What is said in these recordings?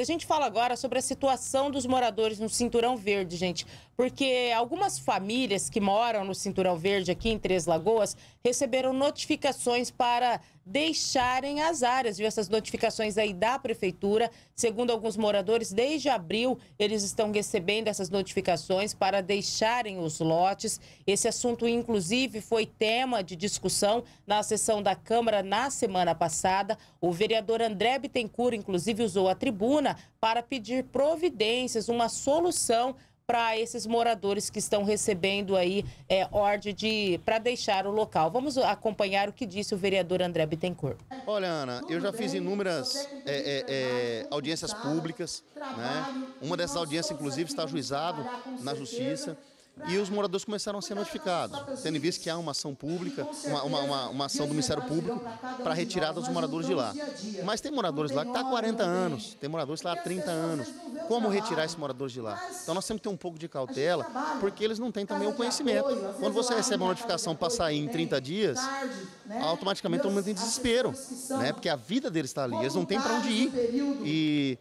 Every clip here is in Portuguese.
A gente fala agora sobre a situação dos moradores no Cinturão Verde, gente, porque algumas famílias que moram no Cinturão Verde aqui em Três Lagoas receberam notificações para deixarem as áreas, viu? Essas notificações aí da prefeitura, segundo alguns moradores, desde abril eles estão recebendo essas notificações para deixarem os lotes. Esse assunto, inclusive, foi tema de discussão na sessão da Câmara na semana passada. O vereador André Bittencourt, inclusive, usou a tribuna para pedir providências, uma solução para esses moradores que estão recebendo aí é, ordem de para deixar o local. Vamos acompanhar o que disse o vereador André Bittencourt. Olha, Ana, eu já fiz inúmeras é, é, é, audiências públicas, né? Uma dessas audiências, inclusive, está ajuizado na justiça e os moradores começaram a ser notificados, tendo em vista que há uma ação pública, uma, uma, uma, uma ação do Ministério Público para retirada dos moradores de lá. Mas tem moradores lá que estão tá há 40 anos, tem moradores lá há 30 anos. Como retirar esses moradores de lá? Então nós temos que ter um pouco de cautela, porque eles não têm também o conhecimento. Quando você recebe uma notificação para sair em 30 dias, automaticamente todo mundo tem desespero, né? porque a vida deles está ali, eles não têm para onde ir. E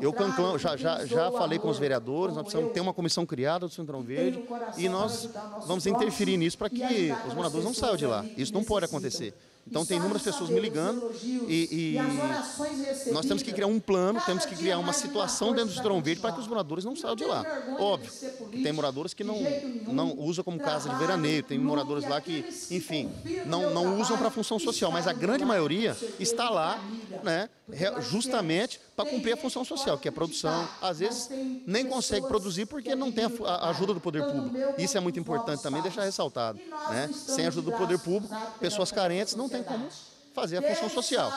eu conclamo, já, já, já falei com os vereadores, nós precisamos ter uma comissão criada do Centrão Verde e nós vamos interferir nisso para que os moradores não saiam de lá. Isso não pode acontecer. Então tem inúmeras pessoas me ligando e, e nós temos que criar um plano, temos que criar uma situação dentro do Cinturão Verde para que os moradores não saiam de lá. Óbvio, tem moradores que não, não usam como casa de veraneio, tem moradores lá que, enfim, não, não usam para função social, mas a grande maioria está lá né, justamente para cumprir a função social, que é a produção. Às vezes nem consegue produzir porque não tem a, ajuda do poder público. Isso é muito importante também deixar ressaltado. Né? Sem a ajuda do poder público, pessoas carentes não têm como fazer a função social.